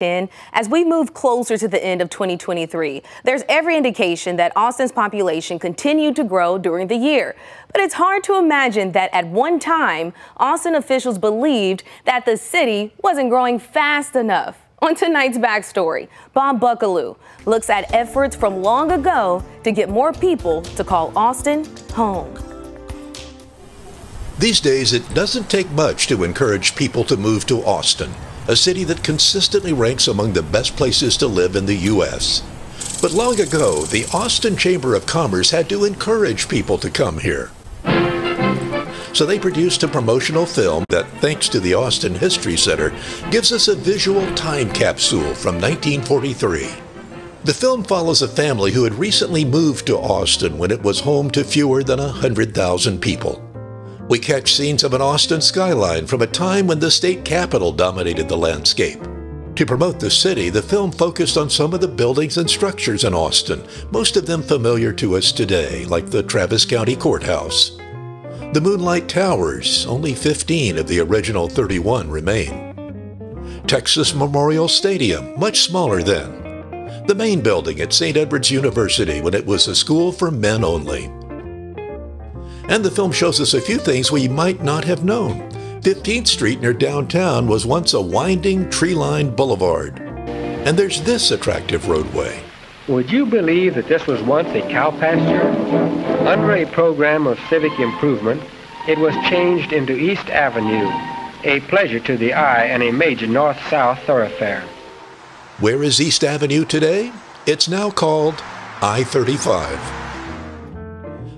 As we move closer to the end of 2023, there's every indication that Austin's population continued to grow during the year. But it's hard to imagine that at one time, Austin officials believed that the city wasn't growing fast enough. On tonight's backstory, Bob Buckalew looks at efforts from long ago to get more people to call Austin home. These days, it doesn't take much to encourage people to move to Austin a city that consistently ranks among the best places to live in the U.S. But long ago, the Austin Chamber of Commerce had to encourage people to come here. So they produced a promotional film that, thanks to the Austin History Center, gives us a visual time capsule from 1943. The film follows a family who had recently moved to Austin when it was home to fewer than 100,000 people. We catch scenes of an Austin skyline from a time when the state capitol dominated the landscape. To promote the city, the film focused on some of the buildings and structures in Austin, most of them familiar to us today, like the Travis County Courthouse. The Moonlight Towers, only 15 of the original 31 remain. Texas Memorial Stadium, much smaller then. The main building at St. Edward's University when it was a school for men only. And the film shows us a few things we might not have known. 15th Street near downtown was once a winding tree lined boulevard. And there's this attractive roadway. Would you believe that this was once a cow pasture? Under a program of civic improvement, it was changed into East Avenue, a pleasure to the eye and a major north south thoroughfare. Where is East Avenue today? It's now called I 35.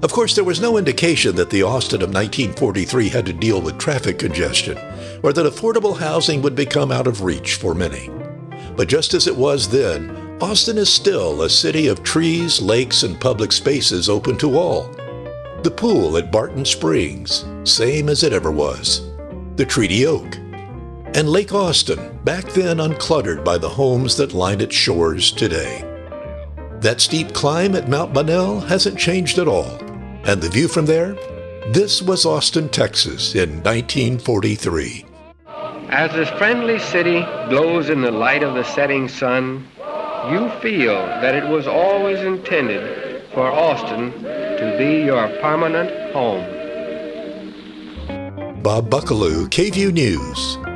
Of course, there was no indication that the Austin of 1943 had to deal with traffic congestion, or that affordable housing would become out of reach for many. But just as it was then, Austin is still a city of trees, lakes, and public spaces open to all. The pool at Barton Springs, same as it ever was. The Treaty Oak. And Lake Austin, back then uncluttered by the homes that line its shores today. That steep climb at Mount Bonnell hasn't changed at all. And the view from there? This was Austin, Texas in 1943. As this friendly city glows in the light of the setting sun, you feel that it was always intended for Austin to be your permanent home. Bob Buckalew, KVUE News.